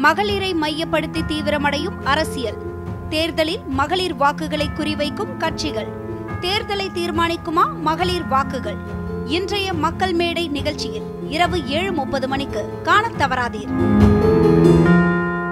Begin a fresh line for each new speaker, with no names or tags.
மகளிரை மையப்படுத்தி தீவிரமடையும் அரசியல். தேர்தலில் மகளிர் வாக்குகளை குறிவைக்கும் கட்சிகள். தேர்தலை தீர்மானிக்குமா மகளிர் வாக்குகள்? இன்றைய மக்கள் மேடை நிகழ்ச்சியில் இரவு ஏழு முப்பது மணிக்கு காணத் தவறாதீர்.